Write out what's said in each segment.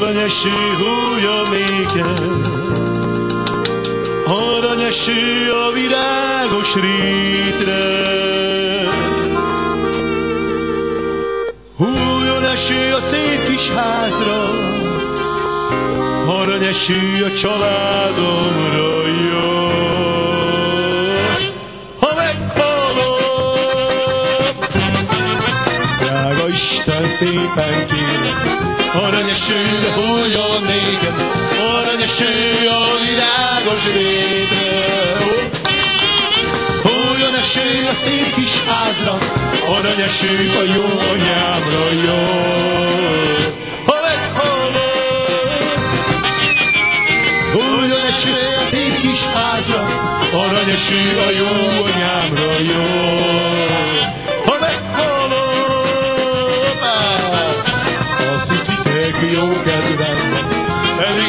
Aranyeső húja nékem, aranyeső a virágos rétre. Hújon eső a szép kis házra, aranyeső a családomra jön. Ha meghalok, szépen kérlek, aranyeső hújon nékem, aranyeső a virágos rétre. Hújon eső a szép kis házra, aranyeső a jó anyámra meghalok, Hújon eső a szép kis házra, aranyeső a jó anyámra jön.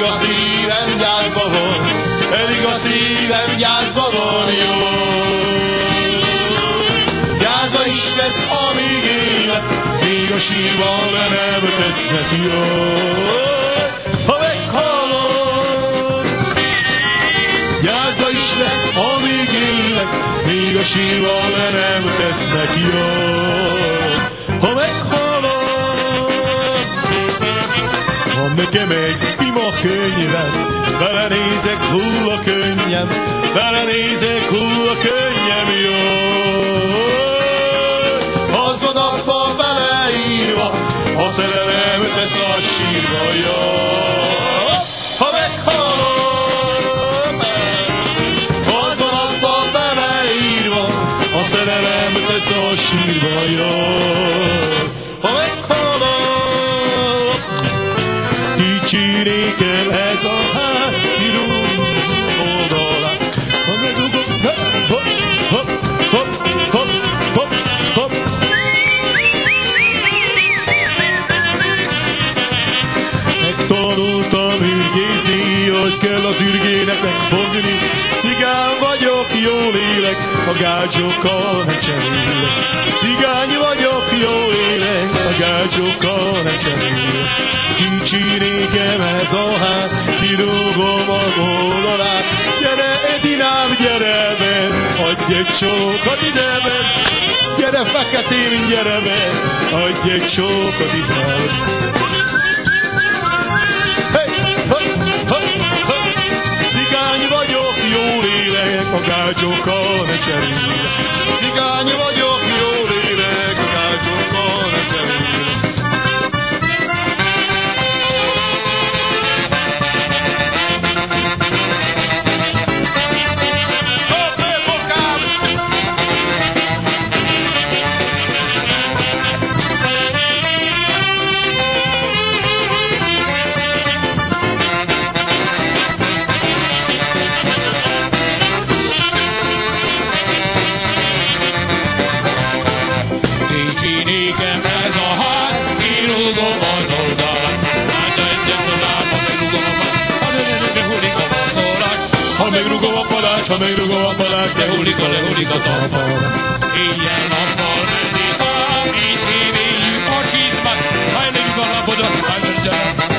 Elég a szívem gyászba van, elég a szívem gyászba van, jó. Gyászba is lesz, amíg élek, még a sírban le nem tesznek jó. Ha meghalok, Gyászba is lesz, amíg élek, még a sírban le nem tesznek jó. Ha meghalok, nekem egy ima könyvem, belenézek hull a könnyem, belenézek hull a könnyem, jó. Az van abba beleírva, a szerelem tesz a sírba, jó. Az ürgének megfogni. Cigány vagyok, jól élek, a gácsokkal ne cserélek. Cigány vagyok, jól élek, a gácsokkal ne cserélek. Kicsi nékem ez a hát, kirúgom az oldalát. Gyere, Edinám, gyere be, adj egy csókat ide be. Gyere, feketén, gyere be, adj egy csókat ide be. Hey, hey, hey. Élek, a cserélek. Cigány vagyok, jól kirúgom az oldalát. Hát egyet a lába, megrúgom a padát, ha ne hullik a vakorát. Ha megrúgom a padát, ha megrúgom a padát, de a lehullik a talpa. Éjjel nappal mennék ám, így évéljük a csizmát. Ha elérjük a labodat, ha meggyere, elérjük meg a